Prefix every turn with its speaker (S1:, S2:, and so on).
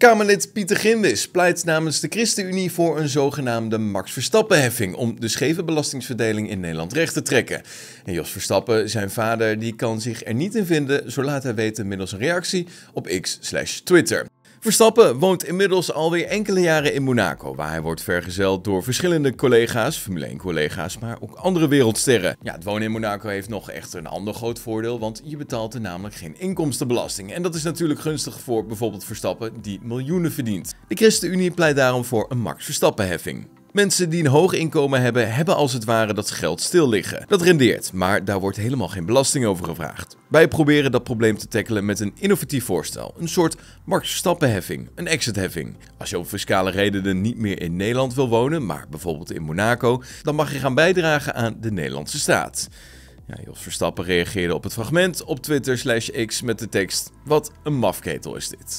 S1: Kamerlid Pieter Gindis pleit namens de ChristenUnie voor een zogenaamde Max Verstappen-heffing om de scheve belastingsverdeling in Nederland recht te trekken. En Jos Verstappen, zijn vader, die kan zich er niet in vinden, zo laat hij weten middels een reactie op X/Twitter. Verstappen woont inmiddels alweer enkele jaren in Monaco, waar hij wordt vergezeld door verschillende collega's, Formule 1 collega's, maar ook andere wereldsterren. Ja, het wonen in Monaco heeft nog echt een ander groot voordeel, want je betaalt er namelijk geen inkomstenbelasting. En dat is natuurlijk gunstig voor bijvoorbeeld Verstappen, die miljoenen verdient. De ChristenUnie pleit daarom voor een Max Verstappen-heffing. Mensen die een hoog inkomen hebben, hebben als het ware dat geld stil liggen. Dat rendeert, maar daar wordt helemaal geen belasting over gevraagd. Wij proberen dat probleem te tackelen met een innovatief voorstel. Een soort Max Verstappen-heffing, een exit-heffing. Als je om fiscale redenen niet meer in Nederland wil wonen, maar bijvoorbeeld in Monaco, dan mag je gaan bijdragen aan de Nederlandse staat. Ja, Jos Verstappen reageerde op het fragment op Twitter slash X met de tekst: Wat een mafketel is dit.